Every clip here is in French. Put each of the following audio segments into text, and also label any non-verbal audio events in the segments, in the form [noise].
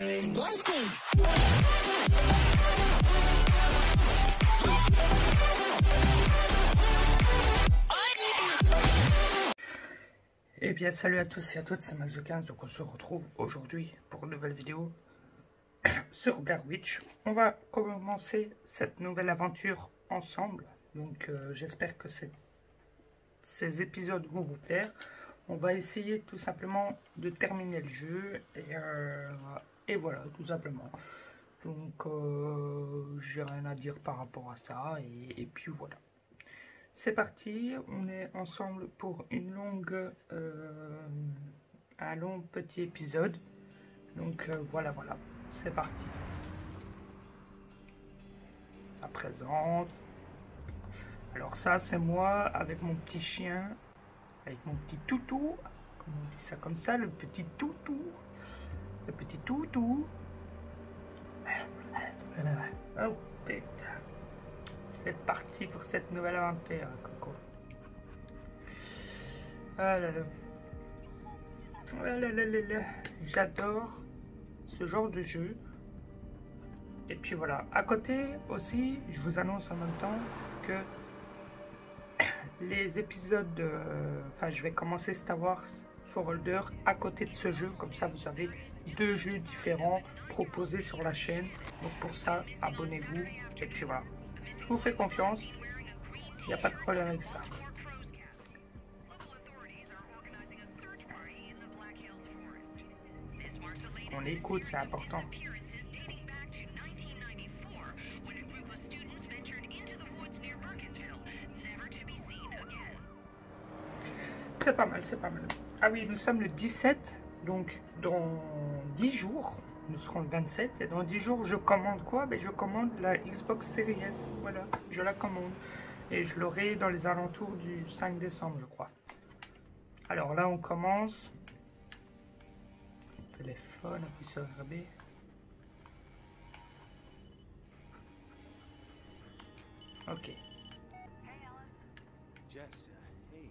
Eh bien salut à tous et à toutes, c'est Max15, donc on se retrouve aujourd'hui pour une nouvelle vidéo [coughs] sur Blair Witch. On va commencer cette nouvelle aventure ensemble, donc euh, j'espère que ces épisodes vont vous plaire. On va essayer tout simplement de terminer le jeu et, euh, et voilà, tout simplement. Donc euh, j'ai rien à dire par rapport à ça et puis voilà. C'est parti, on est ensemble pour une longue, euh, un long petit épisode. Donc euh, voilà, voilà, c'est parti. Ça présente. Alors ça, c'est moi avec mon petit chien, avec mon petit toutou. Comme on dit ça comme ça, le petit toutou. Le petit toutou. Oh. C'est parti pour cette nouvelle aventure, Coco. Ah. Ah là. J'adore ce genre de jeu. Et puis voilà. À côté aussi, je vous annonce en même temps que les épisodes de... Enfin, je vais commencer Star Wars For Holder à côté de ce jeu. Comme ça, vous avez deux jeux différents proposés sur la chaîne. Donc pour ça, abonnez-vous. Et puis voilà vous fais confiance. Il n'y a pas de problème avec ça. On écoute, c'est important. C'est pas mal, c'est pas mal. Ah oui, nous sommes le 17, donc dans 10 jours nous serons le 27 et dans 10 jours je commande quoi? Ben, Je commande la Xbox Series S, voilà, je la commande et je l'aurai dans les alentours du 5 décembre je crois. Alors là on commence, téléphone, appuie sur RB. Ok.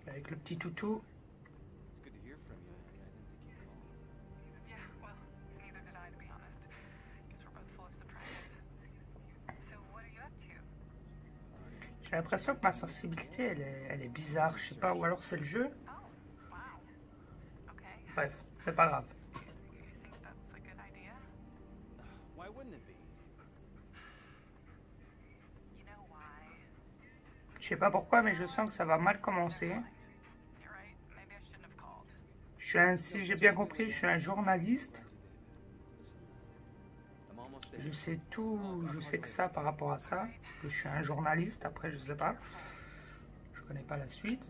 Avec le petit toutou. J'ai l'impression que ma sensibilité, elle est, elle est bizarre, je sais pas, ou alors c'est le jeu? Bref, c'est pas grave. Je sais pas pourquoi, mais je sens que ça va mal commencer. Je suis un, si j'ai bien compris, je suis un journaliste. Je sais tout, je sais que ça par rapport à ça. Que je suis un journaliste, après je sais pas. Je connais pas la suite.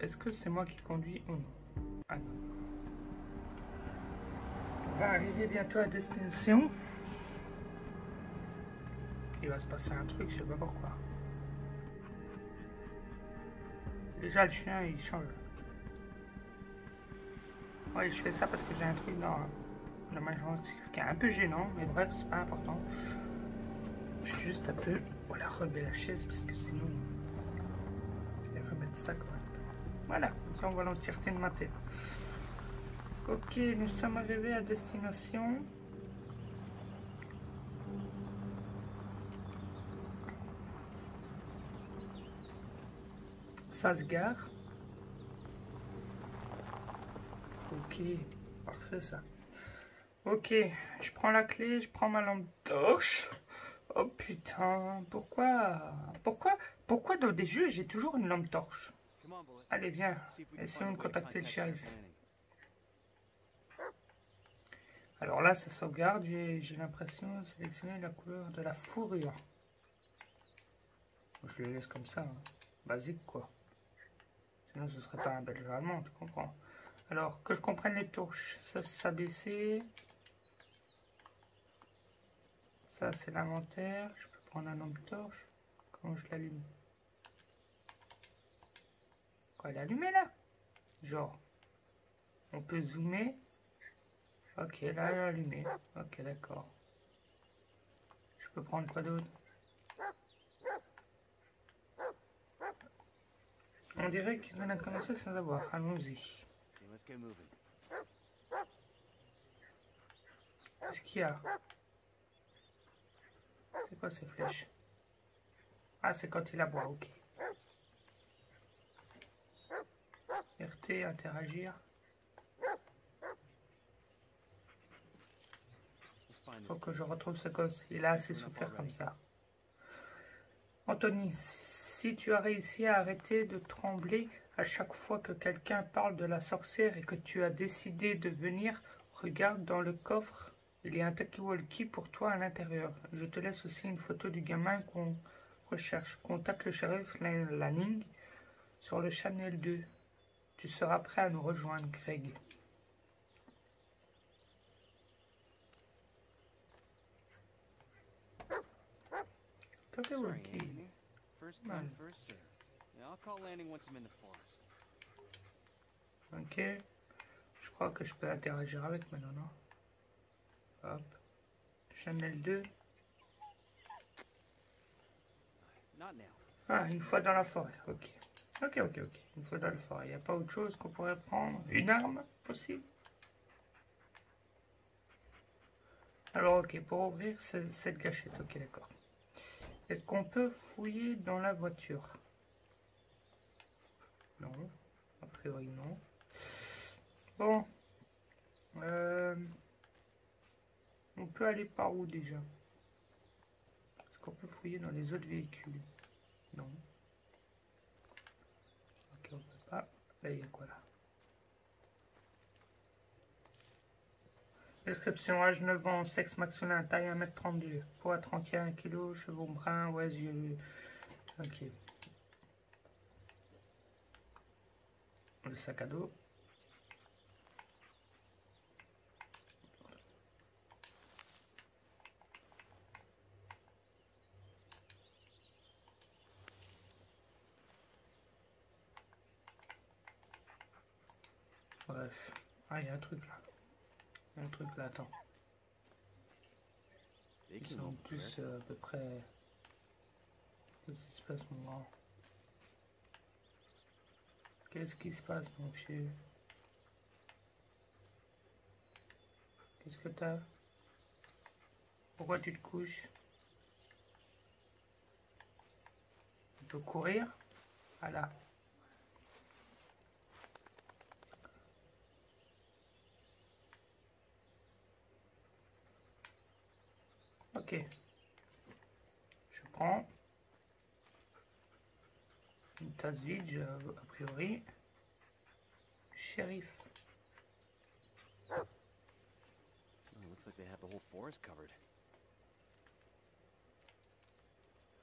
Est-ce que c'est moi qui conduis ou non? Ah On va arriver bientôt à destination. Il va se passer un truc, je sais pas pourquoi. Déjà le chien il change. Oui, je fais ça parce que j'ai un truc dans qui est un peu gênant, mais bref, c'est pas important. Je vais juste un peu voilà, relever la chaise parce que sinon, je vais remettre ça correctement. Voilà, comme ça on voit l'entièreté de ma tête. Ok, nous sommes arrivés à destination. Ça se gare. Ok, parfait ça. Ok, je prends la clé, je prends ma lampe torche. Oh putain, pourquoi Pourquoi Pourquoi dans des jeux j'ai toujours une lampe torche? Allez, viens, essayons de contacter le shérif. Alors là, ça sauvegarde, j'ai l'impression de sélectionner la couleur de la fourrure. Je le laisse comme ça, hein. basique quoi. Sinon ce serait pas un belge allemand, tu comprends. Alors, que je comprenne les touches, ça s'abaisser, ça, c'est l'inventaire. Je peux prendre un lampe torche. Comment je l'allume? Quoi, elle est allumée là? Genre, on peut zoomer. Ok, là, elle est allumée. Ok, d'accord. Je peux prendre quoi d'autre? On dirait qu'ils donnent à commencer sans avoir. Allons-y. Qu'est-ce qu'il y a? C'est quoi ces flèches? Ah, c'est quand il aboie, ok. RT, interagir. Faut que je retrouve ce gosse. Il a assez souffert comme ça. Anthony, si tu as réussi à arrêter de trembler à chaque fois que quelqu'un parle de la sorcière et que tu as décidé de venir, regarde dans le coffre. Il y a un talkie-walkie pour toi à l'intérieur. Je te laisse aussi une photo du gamin qu'on recherche. Contacte le shérif Lanning sur le Channel 2. Tu seras prêt à nous rejoindre, Greg. Talkie-walkie. Ok. Je crois que je peux interagir avec maintenant, non? Hop. Channel 2. Ah, une fois dans la forêt, ok. Ok, ok, ok. Une fois dans la forêt. Il n'y a pas autre chose qu'on pourrait prendre? Une arme possible? Alors, ok, pour ouvrir cette gâchette, ok, d'accord. Est-ce qu'on peut fouiller dans la voiture? Non, a priori non. Bon. Euh, on peut aller par où déjà? Est-ce qu'on peut fouiller dans les autres véhicules? Non. Ok, on peut pas. Là, il y a quoi là? Description âge 9 ans, sexe masculin, taille 1m32, poids 31 kg, cheveux bruns, ouais. Ok. Le sac à dos. Bref. Ah, il y a un truc là. Un truc là, attends. Ils sont tous euh, à peu près... Qu'est-ce qui se passe, mon grand? Qu'est-ce qui se passe, mon vieux? Qu'est-ce que t'as? Pourquoi tu te couches? Tu peux courir? Voilà. Ok. Je prends une tasse vide, a priori. Shérif. looks like they have the whole forest covered.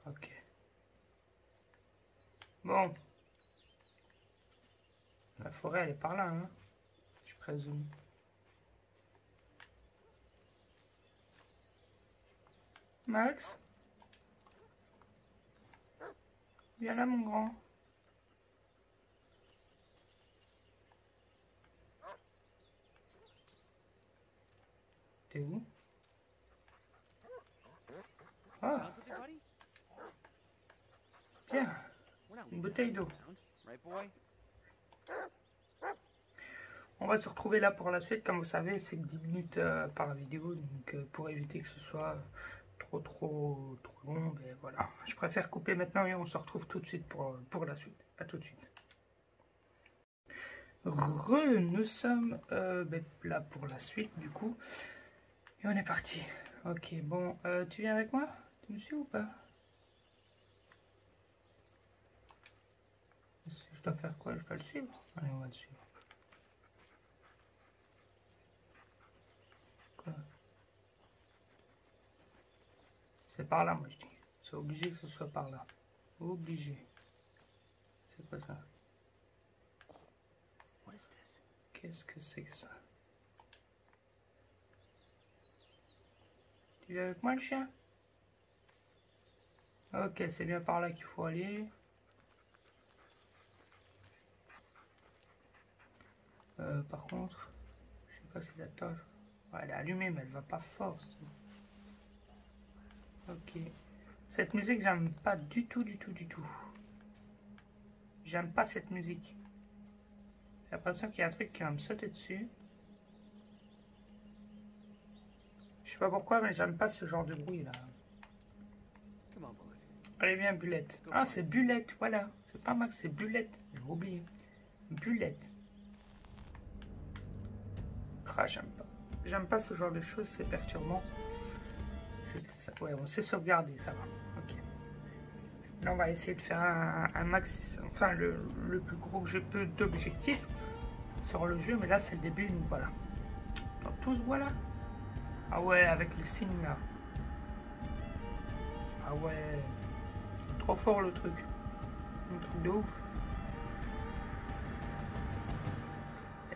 Ok. Bon. La forêt, elle est par là, hein. Je présume. Max Viens là, mon grand. T'es où? Ah Bien Une bouteille d'eau. On va se retrouver là pour la suite. Comme vous savez, c'est 10 minutes euh, par vidéo. Donc, euh, pour éviter que ce soit trop trop trop long, mais voilà. Je préfère couper maintenant et on se retrouve tout de suite pour, pour la suite. À tout de suite. Re, nous sommes euh, ben, là pour la suite du coup. Et on est parti. Ok, bon, euh, tu viens avec moi? Tu me suis ou pas? Je dois faire quoi? Je dois le suivre? Allez, on va le suivre. C'est par là, moi je dis. C'est obligé que ce soit par là. Obligé. C'est quoi ça Qu'est-ce que c'est que ça? Tu viens avec moi le chien? Ok, c'est bien par là qu'il faut aller. Euh, par contre, je sais pas si la torche... elle est allumée, mais elle va pas fort. Ok. Cette musique, j'aime pas du tout, du tout, du tout. J'aime pas cette musique. J'ai l'impression qu'il y a un truc qui va me sauter dessus. Je sais pas pourquoi, mais j'aime pas ce genre de bruit là. Allez, viens, Bulette. Ah, c'est Bulette, voilà. C'est pas Max, c'est Bulette. J'ai oublié. Bulette. Ah, j'aime pas. J'aime pas ce genre de choses, c'est perturbant. Ouais, on s'est sauvegardé, ça va. Ok. Là, on va essayer de faire un, max, enfin le, plus gros que je peux d'objectifs sur le jeu, mais là c'est le début, donc voilà. Tous voilà. Ah ouais, avec le signe là. Ah ouais. Trop fort le truc. Un truc de ouf.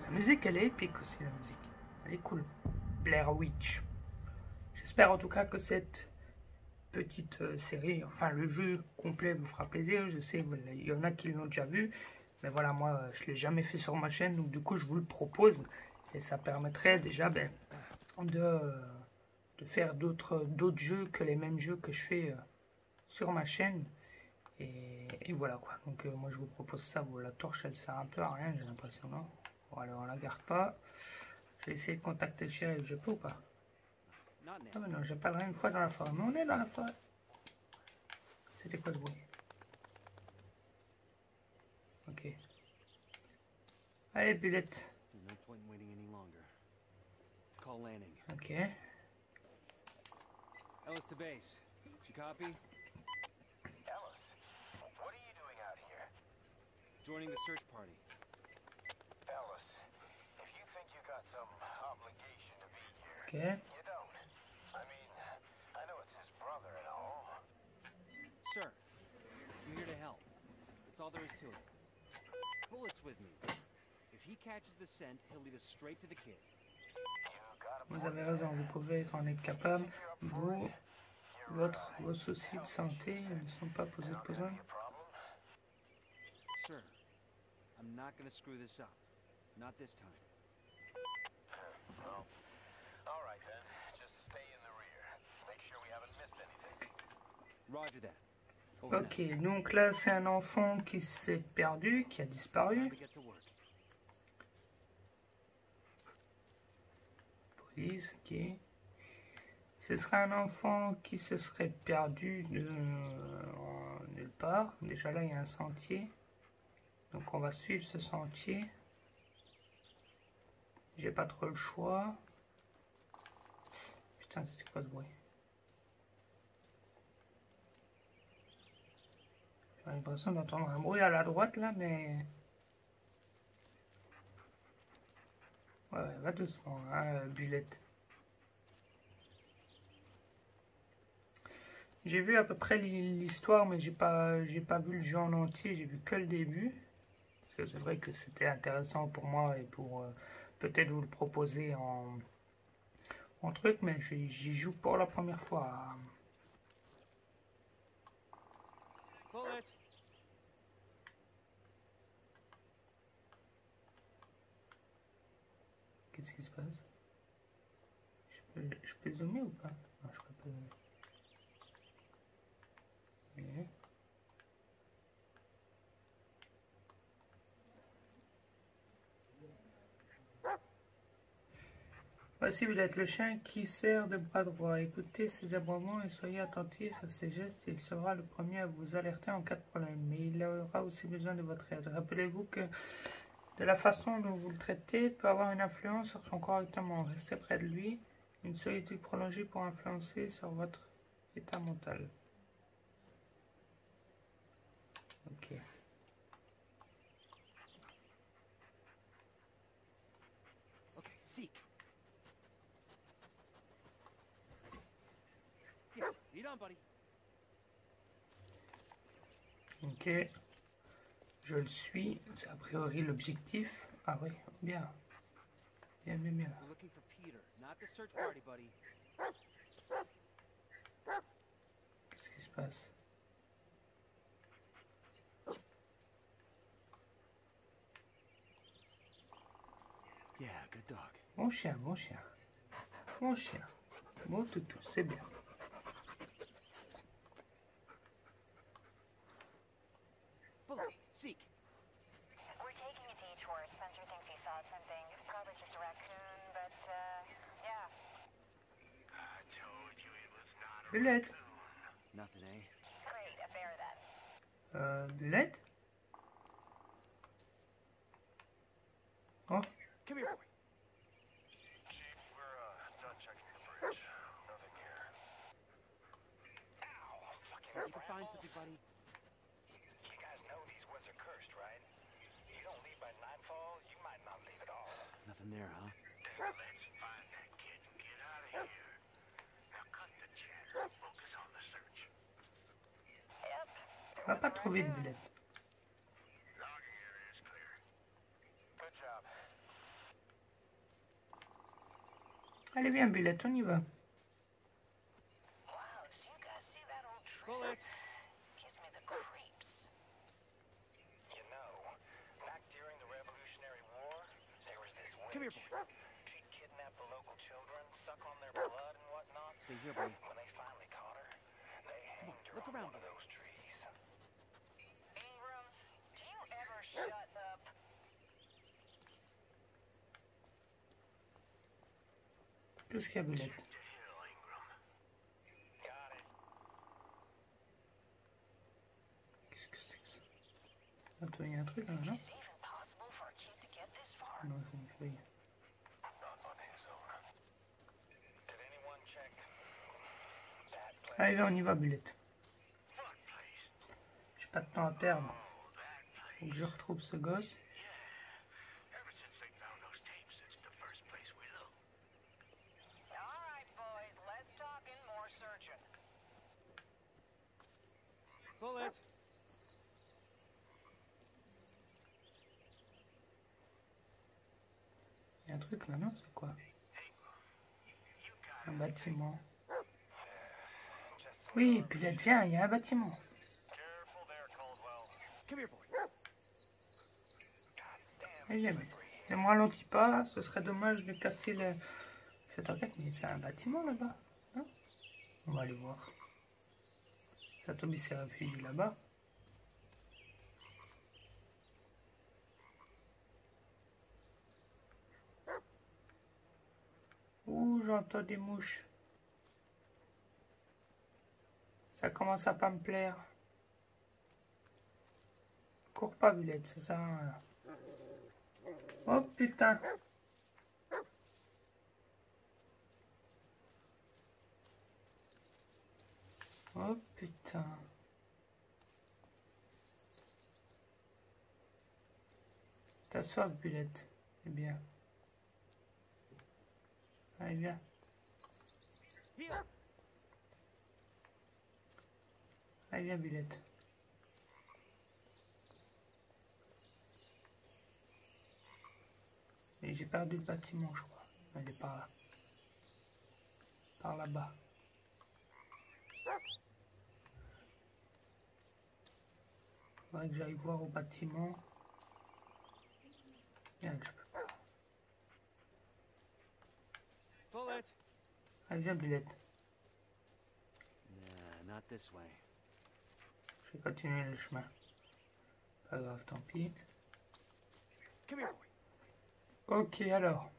La musique, elle est épique aussi, la musique. Elle est cool. Blair Witch. J'espère en tout cas que cette petite euh, série, enfin le jeu complet vous fera plaisir. Je sais qu'il y en a qui l'ont déjà vu. Mais voilà, moi, je ne l'ai jamais fait sur ma chaîne. Donc du coup, je vous le propose. Et ça permettrait déjà ben, de, de faire d'autres jeux que les mêmes jeux que je fais euh, sur ma chaîne. Et, voilà quoi. Donc euh, moi, je vous propose ça. la torche, elle sert un peu à rien, j'ai l'impression. Bon, alors, on la garde pas. Je vais essayer de contacter le shérif. Je peux ou pas? Ah mais non, j'ai pas une fois dans la forêt. Mais on est dans la forêt. C'était quoi le bruit Ok. Allez, Bulette. Ok. Ellis to base. You copy? Ellis, what are you doing out here? Joining the search party. Ellis, if you think you got some obligation to be here, okay. Sir, I'm here to help. That's all there is to it. Bullet's with me. If he catches the scent, he'll lead us straight to the kid. Vous avez raison, vous pouvez être en être capable. Vous, votre, vos soucis de santé ne sont pas posés de besoin. Sir, I'm not going to screw this up. Not this time. Well, all right then. Just stay in the rear. Make sure we haven't missed anything. Roger that. Ok, donc là c'est un enfant qui s'est perdu, qui a disparu. Police, ok. Ce serait un enfant qui se serait perdu de, euh, nulle part. Déjà là il y a un sentier. Donc on va suivre ce sentier. J'ai pas trop le choix. Putain, c'est quoi ce bruit? J'ai l'impression d'entendre un bruit à la droite là, mais... Ouais, va doucement, hein, Bulette. J'ai vu à peu près l'histoire, mais j'ai pas, j'ai pas vu le jeu en entier, j'ai vu que le début. Parce que c'est vrai que c'était intéressant pour moi et pour euh, peut-être vous le proposer en, en truc, mais j'y joue pour la première fois. Qu'est-ce qui se passe je peux, je peux zoomer ou pas Voici Villette, le chien qui sert de bras droit. Écoutez ses aboiements et soyez attentifs à ses gestes. Il sera le premier à vous alerter en cas de problème. Mais il aura aussi besoin de votre aide. Rappelez-vous que de la façon dont vous le traitez peut avoir une influence sur son comportement. Restez près de lui. Une solitude prolongée pour influencer sur votre état mental. Ok. Ok, seek. Yeah, buddy. Ok. Je le suis, c'est a priori l'objectif. Ah oui, bien. Bien, bien, bien. Qu'est-ce qui se passe? Bon chien, bon chien. Bon chien. Bon toutou, c'est bien. Bullet. Nothing, eh? Great, a bear then. Bullet. Oh, Come here, boy. Chief, we're uh, done checking the bridge. Nothing here. Ow! Fucking So you can find something, buddy. You guys know these woods are cursed, right? You don't leave by nightfall, you might not leave at all. Nothing there, huh? Boy. She'd kidnap the local children, suck on their blood and whatnot. Stay here, buddy. When they finally caught her, they on, hanged her look on around, one of those trees. Ingram, do you ever shut up? Tout ce qu'il y a, Bullet. To Hill, Ingram. Got it. Qu'est-ce que c'est que ça Attends, il y a un truc là, non Is it even possible for a kid to get this far? Non, c'est une feuille. Allez, on y va, Bullet. J'ai pas de temps à perdre. Faut que je retrouve ce gosse. Bullet. Il y a un truc là, non C'est quoi? Un bâtiment. Oui, Bullet, viens, il y a un bâtiment. Come here, boy. Viens, Bullet. Ne me ralentis pas, ce serait dommage de casser le... cette enquête, mais c'est un bâtiment là-bas. hein? On va aller voir. Satobi s'est réfugié là-bas. Ouh, j'entends des mouches. Ça commence à pas me plaire. Cours pas, Villette, c'est ça. hein. Oh putain. Oh putain. T'as soif, Bulette. C'est bien. Allez, viens. Allez, viens, Bulette. J'ai perdu le bâtiment, je crois. Elle est par là. Par là-bas. Faudrait que j'aille voir au bâtiment. Merde, je peux pas. Bullet. Allez, viens, Bulette. Nah, not this way. Je vais continuer le chemin. Pas grave, tant pis. Come here, boy. Ok, alors.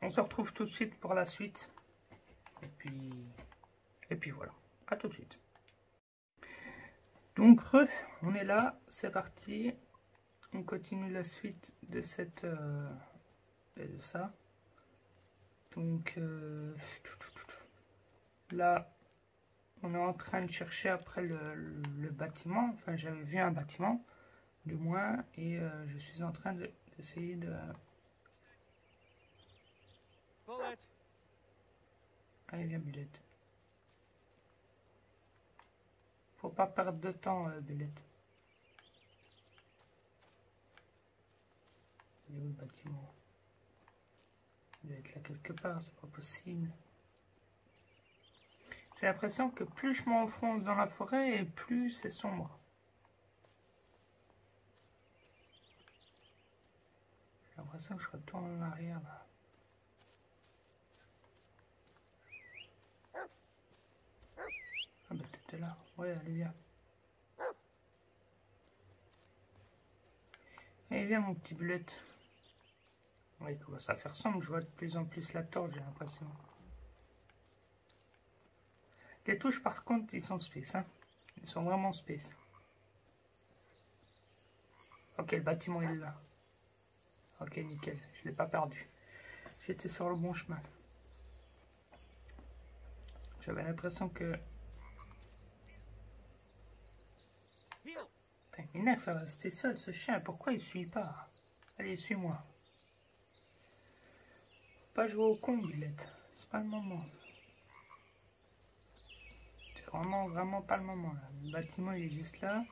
On se retrouve tout de suite pour la suite. Et puis, et puis voilà. À tout de suite. Donc, on est là, c'est parti. On continue la suite de cette, euh, de ça. Donc, euh, là, on est en train de chercher après le bâtiment. Enfin, j'avais vu un bâtiment de moins et euh, je suis en train de- d'essayer de, Bullet. allez viens Bulette faut pas perdre de temps euh, Bulette il est où le bâtiment? Il doit être là quelque part c'est pas possible. J'ai l'impression que plus je m'enfonce dans la forêt et plus c'est sombre l'impression que je retourne en arrière là Ah bah t'étais là. Ouais, allez viens. Allez viens mon petit bulette. Oui, il commence à faire sombre. Je vois de plus en plus la torche, j'ai l'impression. Les touches, par contre, ils sont space. Hein. Ils sont vraiment space. Ok, le bâtiment est là. Ok, nickel. Je l'ai pas perdu. J'étais sur le bon chemin. J'avais l'impression que... Il m'énerve à rester seul, ce chien. Pourquoi il suit pas? Allez, suis-moi. Pas jouer au con, Billette. C'est pas le moment. C'est vraiment, vraiment pas le moment. Le bâtiment, il est juste là.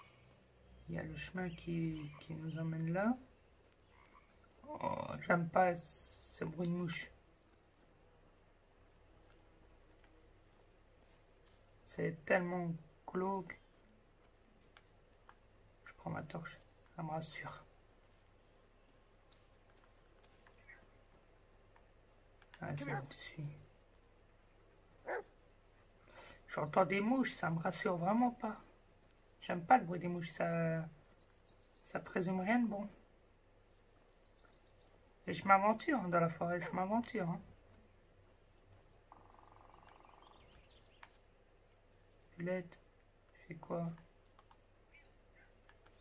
Il y a le chemin qui, qui nous emmène là. Oh, j'aime pas ce bruit de mouche. C'est tellement glauque. Je prends ma torche, ça me rassure. Ah, c'est. J'entends des mouches, ça me rassure vraiment pas. J'aime pas le bruit des mouches, ça, ça présume rien de bon. Et je m'aventure dans la forêt, je m'aventure. Hein. Je fais quoi?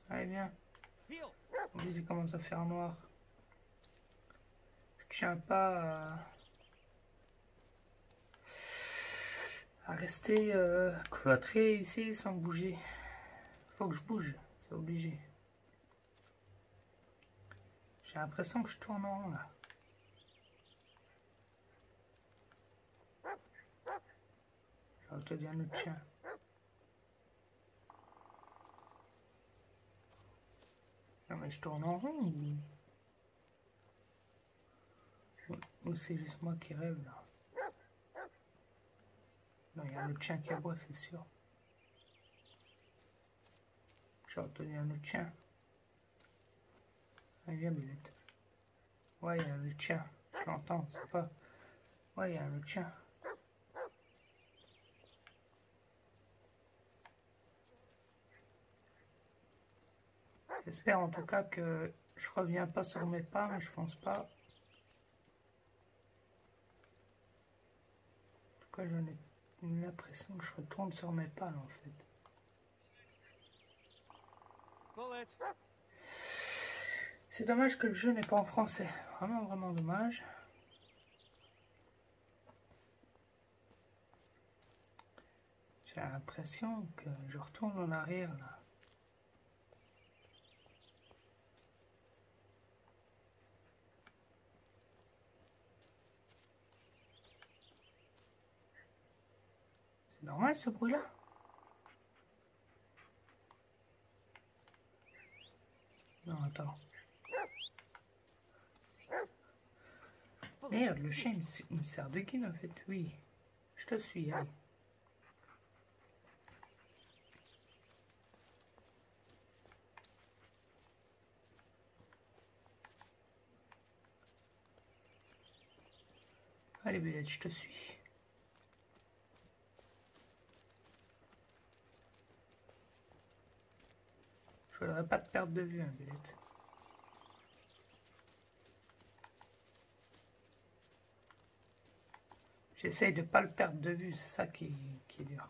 Allez, viens. En plus, il commence à faire noir. Je tiens pas à, à rester euh, cloîtré ici sans bouger. Faut que je bouge, c'est obligé. J'ai l'impression que je tourne en rond là. Te dire notre chien. Non mais je tourne en rond ou... ou- c'est juste moi qui rêve là Non, il y a un autre chien qui aboie, c'est sûr. Vais retenir un autre chien. Ouais, il y a autre chien. Je l'entends, c'est pas... Ouais, il y a autre chien. J'espère en tout cas que je reviens pas sur mes pas, mais je pense pas. En tout cas, j'en ai l'impression que je retourne sur mes pas là, en fait. Bullet! C'est dommage que le jeu n'est pas en français. Vraiment, vraiment dommage. J'ai l'impression que je retourne en arrière là. C'est normal ce bruit-là? Non, attends. Bullet! Merde, le chien, il me sert de guide en fait, oui. Je te suis, allez. Allez, Bélette, je te suis. Je voudrais pas te perdre de vue, hein. J'essaye de pas le perdre de vue, c'est ça qui, qui est dur.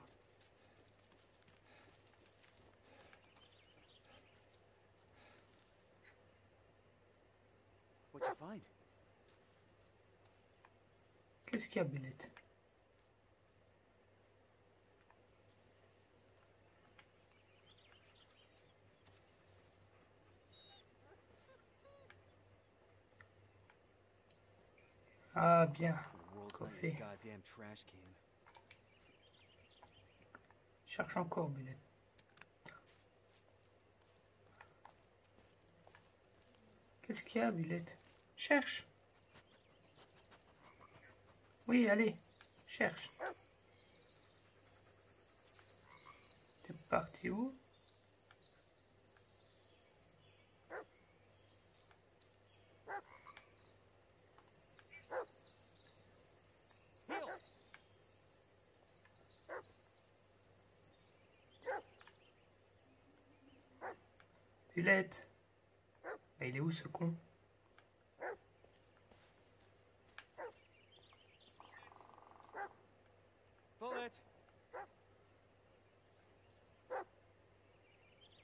Qu'est-ce qu'il y a, Bélette Ah, bien. Cherche encore, Bélette. Qu'est-ce qu'il y a, Bélette Cherche. Oui, allez, cherche. T'es parti où? Il est où ce con?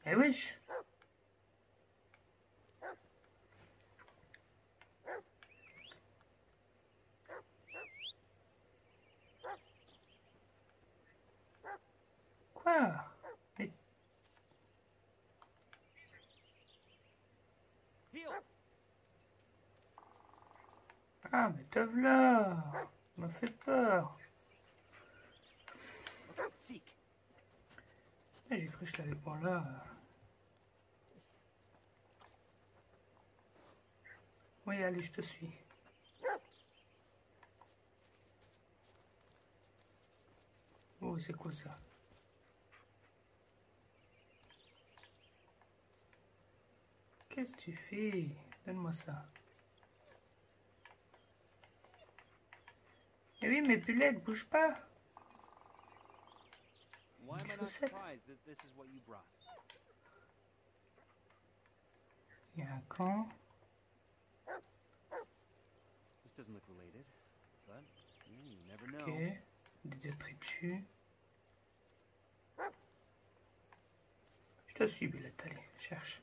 Eh wesh. Tu m'as fait peur. Eh, J'ai cru que je l'avais pas là. Oui, allez, je te suis. Oh, c'est quoi ça? Qu'est-ce que tu fais? Donne-moi ça. Oui, mais Bulette, bouge pas. Chaussette. Il y a un camp. Mm, know. Ok. Des détritus. Je te suis, Bulette. Allez, cherche.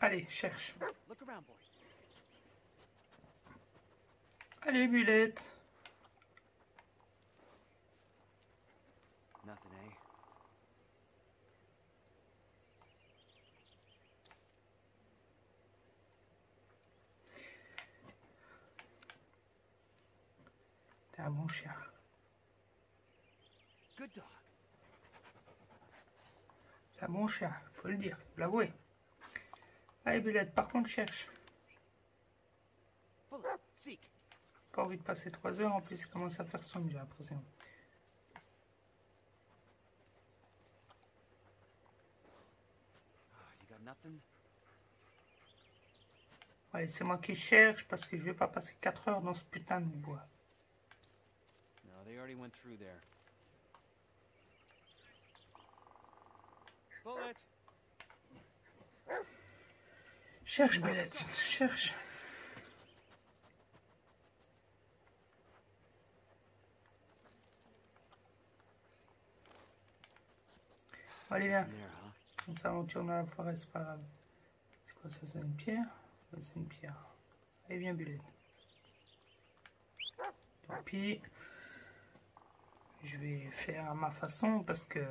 Allez, cherche. Look around, boy. Allez, Bulette. Nothing, eh? T'es un bon chien. Good dog. C'est un bon chien, faut le dire, faut l'avouer. Allez, Bulette, par contre, cherche. Bullet, seek. Pas envie de passer trois heures, en plus, il commence à faire sombre, j'ai l'impression. Ah? Allez, c'est moi qui cherche parce que je vais pas passer quatre heures dans ce putain de bois. Cherche, Bulette, cherche. Allez, viens. On s'aventure dans la forêt, c'est pas grave. C'est quoi ça, c'est une pierre? C'est une pierre. Allez, viens, Bulette. Tant pis. Je vais faire à ma façon parce que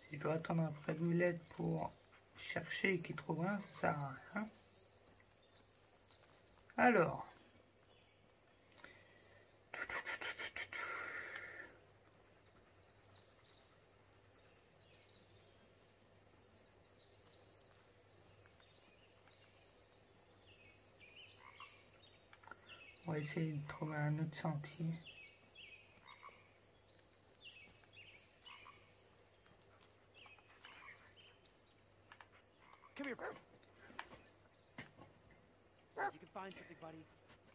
si je dois attendre après Bulette pour chercher et qu'il trouve rien, ça sert à rien. Alors. Va essayer de trouver un autre sentier.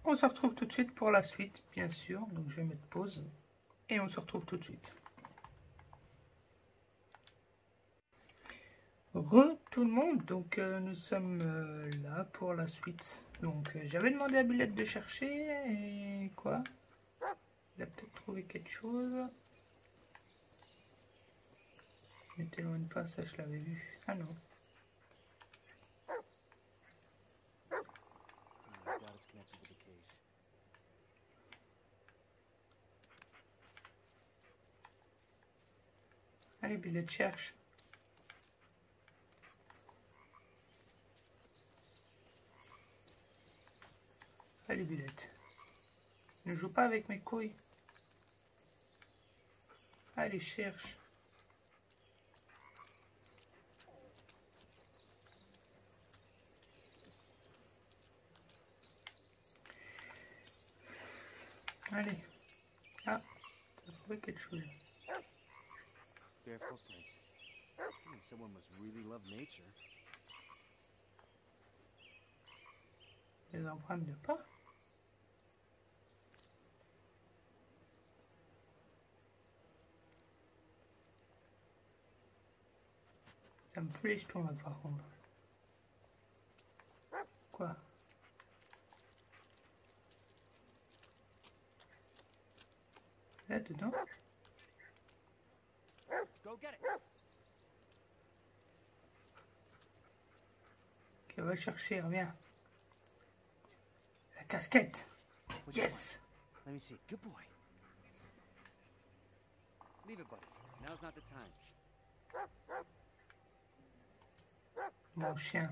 On se retrouve tout de suite pour la suite, bien sûr. Donc je vais mettre pause. Et on se retrouve tout de suite. Re tout le monde, donc euh, nous sommes euh, là pour la suite. Donc euh, j'avais demandé à Bulette de chercher et quoi? Il a peut-être trouvé quelque chose. Ne t'éloigne pas, ça je l'avais vu. Ah non. Allez Bulette, cherche. Allez Bulette. Ne joue pas avec mes couilles. Allez, cherche. Allez. Ah, t'as trouvé quelque chose. Bare footprints. Hmm, someone must really love nature. Les empreintes de pas. Ça me fout les jetons là par contre. Quoi? Là dedans? Go get it. Ok, va chercher, reviens. La casquette. Yes. Let me see. Good boy. Leave it, buddy. Now's not the time. Chien.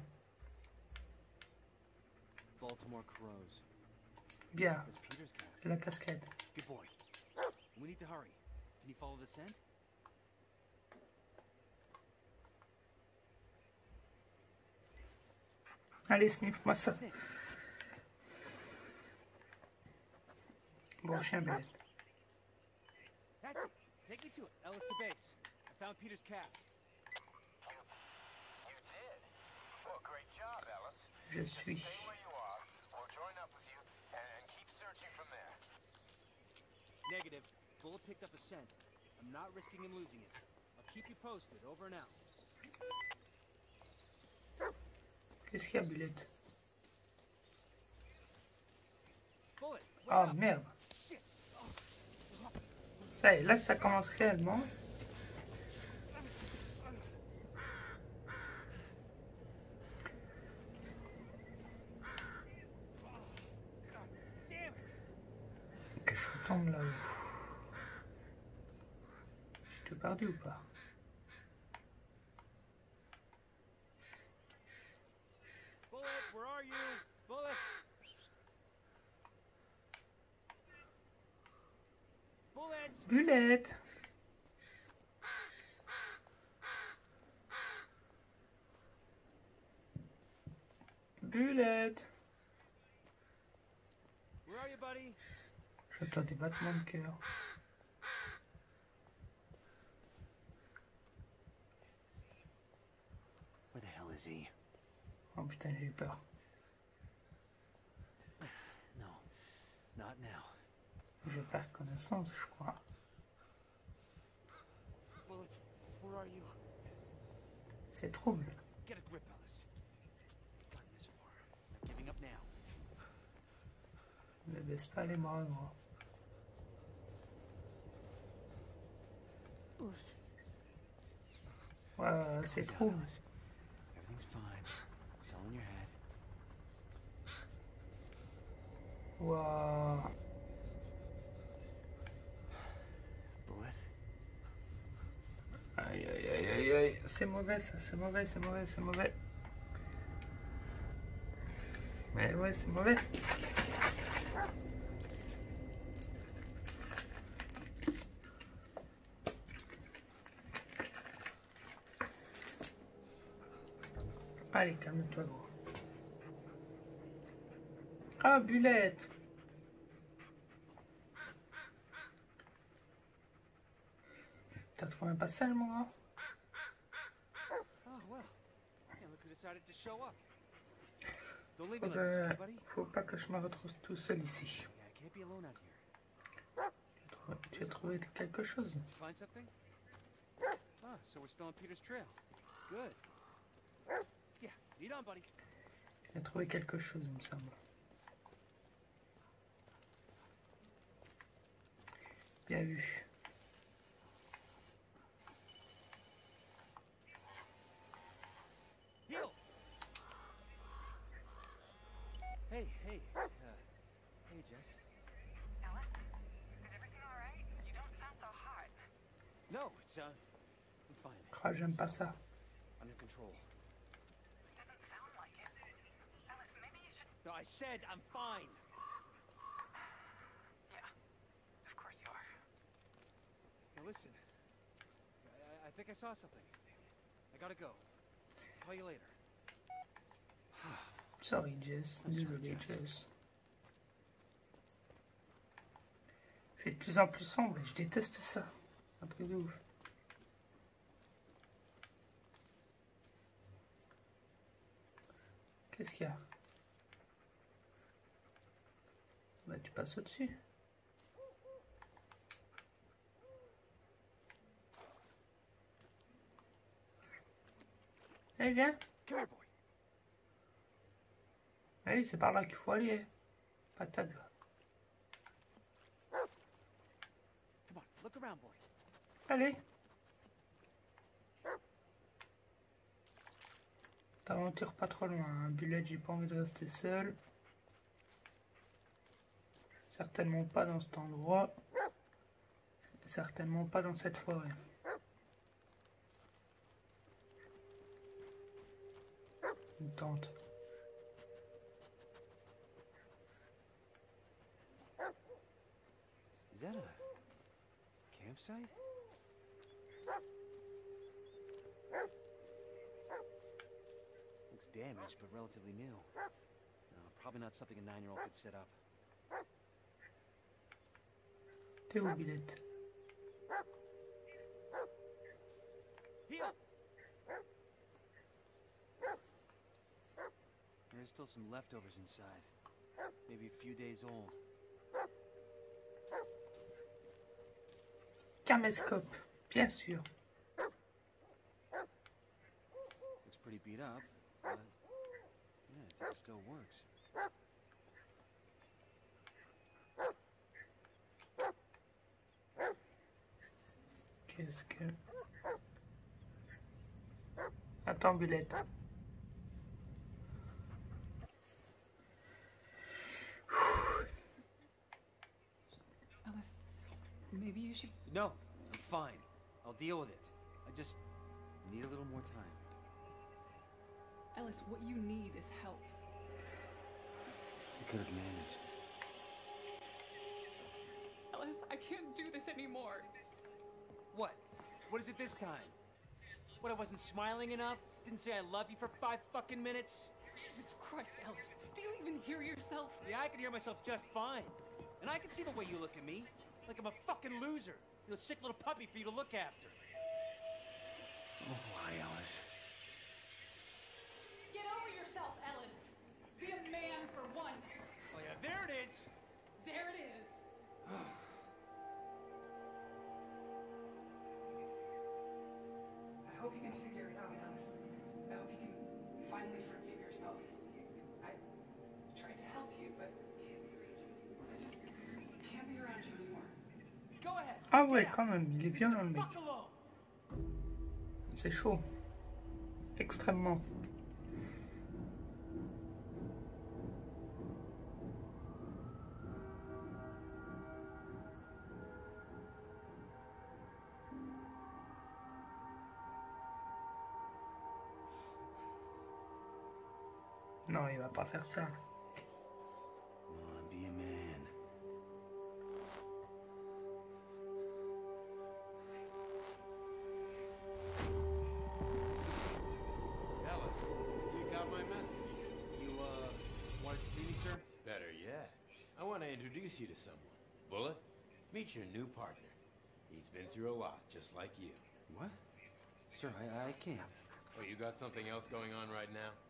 Baltimore Crows. Bien. Miss Peters cat. C'est la casquette. Good boy. We need to hurry. Can you follow the scent? Allez, sniff-moi ça. Bon chien, bête. That's it. Take me to it. Ellis to base. I found Peter's cat. You did. Well, great job, Ellis. Je suis. Stay where you are. We'll join up with you and keep searching from there. Negative. Bullet picked up a scent. I'm not risking him losing it. I'll keep you posted. Over and out. Qu'est-ce qu'il y a, Bulette Bullet. Wake Ah, up. merde. Shit. Ça y est, là, ça commence réellement. Bulette Bulette Where are you, buddy? J'entends des battements de cœur. Where the hell is he? Oh putain, j'ai eu peur. No, not now. Je perds connaissance, je crois. C'est trouble. Ne baisse pas les bras, c'est trouble. Ellis. Aïe, aïe, aïe, aïe, aïe. C'est mauvais, ça. C'est mauvais, c'est mauvais, c'est mauvais. Mais ouais, c'est mauvais. Allez, calme-toi, gros. Ah, Bulette T'as trouvé un passage, mon gars. Don't leave Faut pas que je me retrouve tout seul ici. Tu as trouvé- quelque chose? Tu as trouvé quelque chose, il me semble. Bien vu. Ah, j'aime pas ça. No, I said I'm fine. Yeah, of course you are. Now listen. I, I- think I saw something. I gotta go. Call you later. Sorry, Jess. I'm sorry, Désolé, Jess. Fait de plus en plus sombre et je déteste ça. C'est un truc de ouf. Qu'est-ce qu'il y a Bah, tu passes au-dessus. Allez, viens. Here, boy. Allez, c'est par là qu'il faut aller. Patate, là. Allez. T'aventures pas trop loin. Un bullet, j'ai pas envie de rester seul. Certainement pas dans cet endroit. Certainement pas dans cette forêt. Une tente. Is that a campsite? Damaged, but relatively new. Uh, probably not something a nine-year-old could set up. Où, Billette Heel! There's still some leftovers inside. Maybe a few days old. Caméscope, bien sûr. Looks pretty beat up, but yeah, I think it still works. Qu'est-ce que... Attends, Billette. Alice, maybe you should. No, I'm fine. I'll deal with it. I just need a little more time. Alice, what you need is help. I could have managed. Ellis, I can't do this anymore. What? What is it this time? What, I wasn't smiling enough? Didn't say I love you for five fucking minutes? Jesus Christ, Ellis, do you even hear yourself? Yeah, I can hear myself just fine. And I can see the way you look at me. Like I'm a fucking loser. You're a sick little puppy for you to look after. Oh, why, Alice? Get over yourself, Alice. Be a man for once. Oh, yeah, there it is. There it is. [sighs] I hope you can figure it out, Alice. I hope you can finally forgive yourself. I tried to help you, but I just can't be around you anymore. Go ahead. Ah ouais, Get out. quand même, il est violent, le mec. C'est chaud. Extrêmement. Sir? Better yet, I want to introduce you to someone. Bullet, meet your new partner. He's been through a lot, just like you. What? Sir, I, I can't. Oh, you got something else going on right now?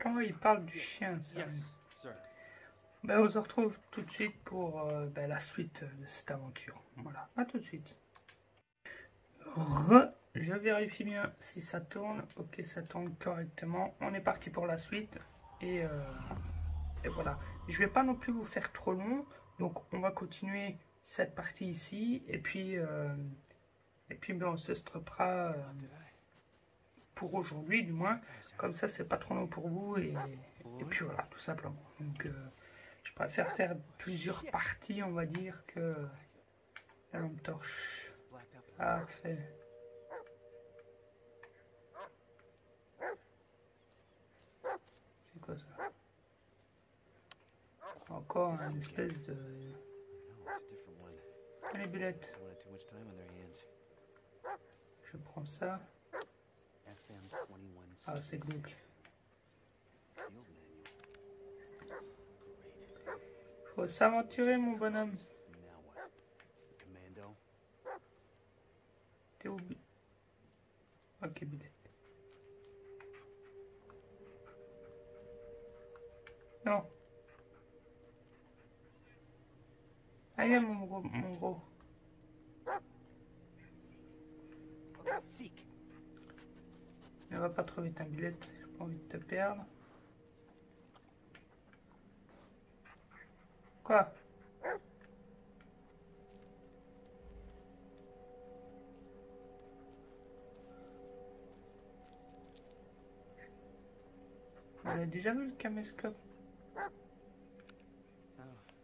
Quand il parle du chien, ça. Yes, sir. Ben, on se retrouve tout de suite pour euh, ben, la suite de cette aventure. Voilà, à tout de suite. Re, je vérifie bien si ça tourne. Ok, ça tourne correctement. On est parti pour la suite. Et, euh, et voilà. Je vais pas non plus vous faire trop long. Donc, on va continuer cette partie ici. Et puis, euh, et puis ben, on se stoppera? Pour aujourd'hui, du moins. Comme ça, c'est pas trop long pour vous. Et, et puis voilà, tout simplement. Donc, euh, je préfère faire plusieurs parties, on va dire, que la lampe torche. Parfait. C'est quoi ça? Encore un espèce de... No, it's a different one. Allez, Billette, Someone had too much time on their hands. je prends ça. FM 21. Ah, c'est. Great. Faut s'aventurer, mon bonhomme. T'es où Ok, Billette. Non. Allez, mon gros, mon gros. Ne va pas trop vite, un billette. J'ai pas envie de te perdre. Quoi? L'as déjà vu le caméscope? Oh,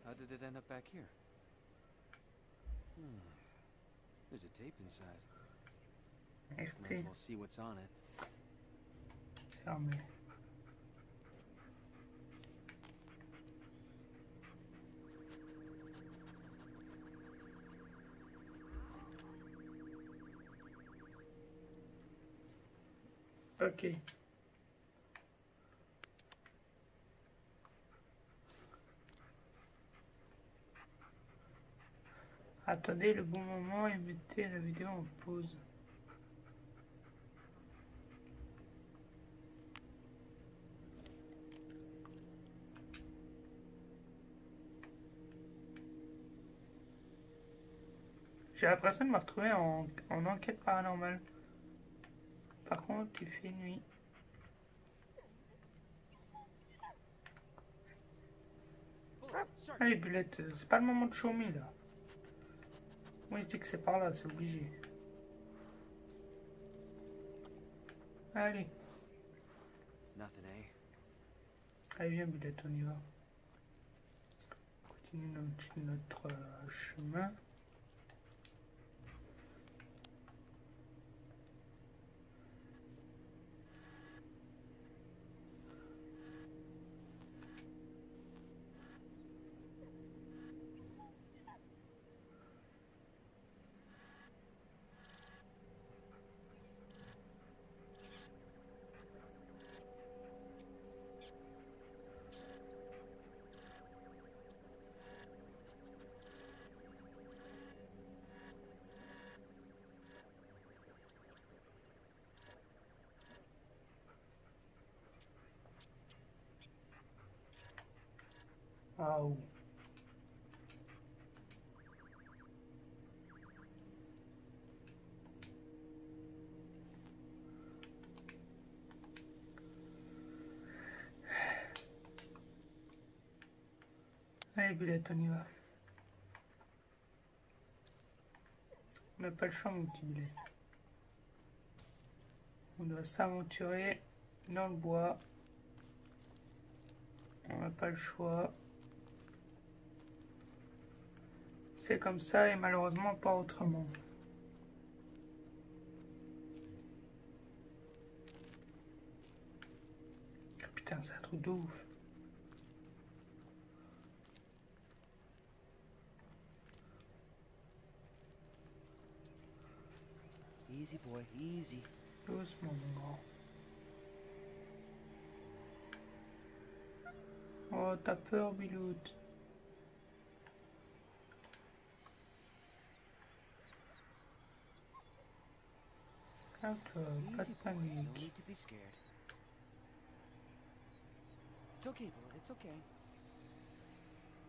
how did it end up back here? Hmm. There's a tape inside. Might as RT, well see what's on it. Ok. Attendez le bon moment et mettez la vidéo en pause. J'ai l'impression de me retrouver en, en enquête paranormale. Par contre, il fait nuit. Allez, Bulette, euh, c'est pas le moment de chômer là. Moi, je dis que c'est par là, c'est obligé. Allez, eh? allez, viens, Bulette, on y va. Continue notre, notre euh, chemin. Allez, Bulette, on y va. On n'a pas le choix, mon petit Bulette. On doit s'aventurer dans le bois. On n'a pas le choix. C'est comme ça et malheureusement pas autrement. Putain, c'est un truc de ouf. Easy, boy, easy. Doucement, mon grand. Oh, t'as peur, Bilout. Calme-toi, pas Easy, de boy. No need to be scared. It's okay, Bullet, it's okay.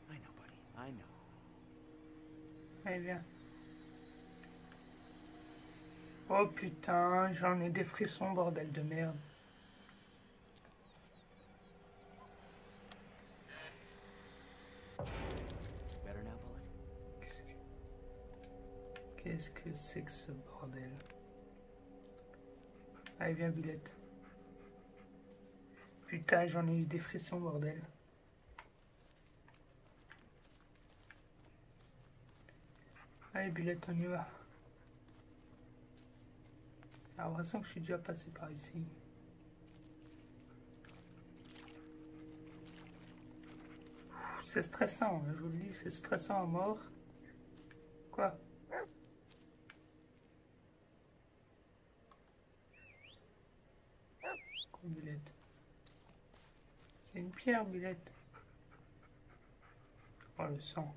I know, buddy, I know. Allez, viens. Oh putain, j'en ai des frissons, bordel de merde. Bullet? Qu'est-ce que c'est que ce bordel? Allez, viens, Bulette. Putain, j'en ai eu des frissons, bordel. Allez, Bulette, on y va. J'ai l'impression que je suis déjà passé par ici. C'est stressant, hein, je vous le dis, c'est stressant à mort. Quoi? C'est une pierre, Bulette. Oh, le sang.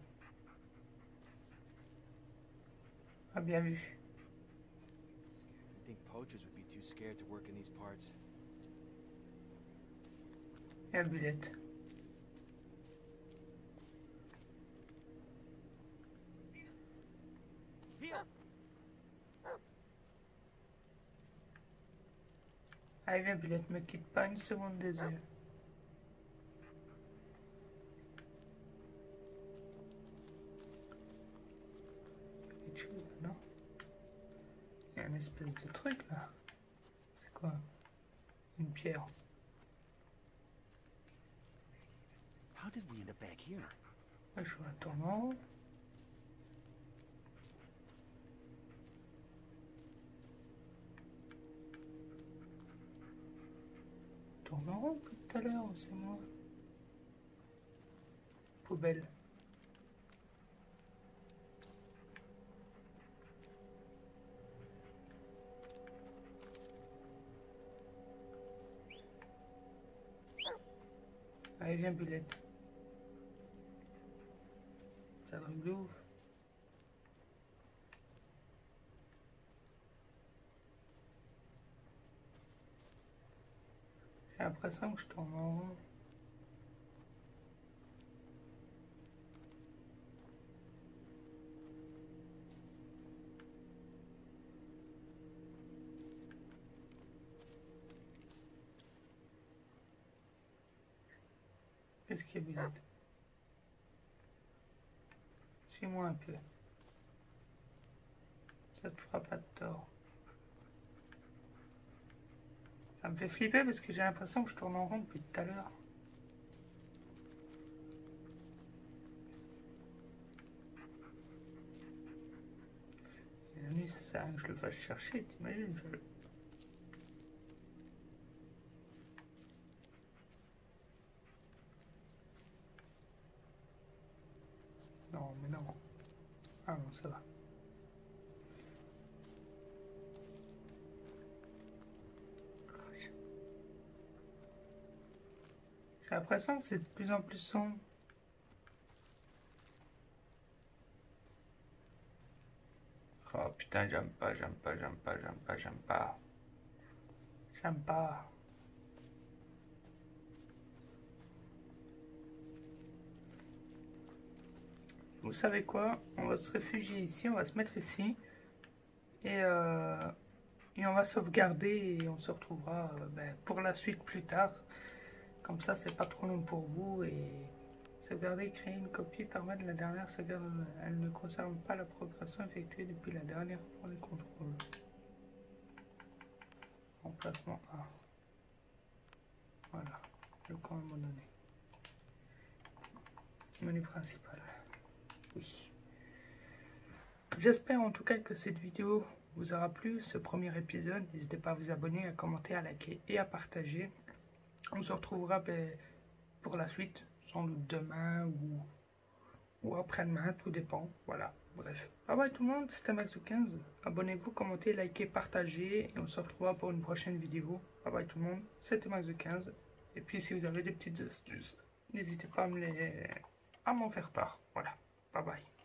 Ah, bien vu. I think poachers would be too scared to work in these parts. Et la Bulette. Here! Allez, viens, Bulette, me quitte pas une seconde des yeux. Quelque chose, non Il y a une espèce de truc là. C'est quoi? Une pierre. How did we end up back here? Là, je en rond. Tourne en rond depuis tout à l'heure, c'est moi. Poubelle. Ça truc de ouf. J'ai l'impression que je tourne en rond. Y a, Bulette Suis-moi un peu. Ça te fera pas de tort. Ça me fait flipper parce que j'ai l'impression que je tourne en rond depuis tout à l'heure. La nuit, ça sert à rien que je le fasse chercher, t'imagines je... le- Non, mais non. Ah non, ça va. J'ai l'impression que c'est de plus en plus sombre. Oh putain, j'aime pas, j'aime pas, j'aime pas, j'aime pas, j'aime pas. J'aime pas. Vous savez quoi? On va se réfugier ici, on va se mettre ici. Et, euh, et on va sauvegarder et on se retrouvera euh, ben, pour la suite plus tard. Comme ça, c'est pas trop long pour vous. Et sauvegarder, créer une copie permet de la dernière sauvegarde. Elle ne concerne pas la progression effectuée depuis la dernière pour les contrôles. Emplacement 1. Voilà, le camp abandonné. Menu principal. J'espère en tout cas que cette vidéo vous aura plu, ce premier épisode. N'hésitez pas à vous abonner, à commenter, à liker et à partager. On se retrouvera ben, pour la suite, sans doute demain ou, après-demain, tout dépend. Voilà, bref. Bye bye tout le monde, c'était Maxo15. Abonnez-vous, commentez, likez, partagez et on se retrouvera pour une prochaine vidéo. Bye bye tout le monde, c'était Maxo15. Et puis si vous avez des petites astuces, n'hésitez pas à me les m'en faire part. Voilà, bye bye.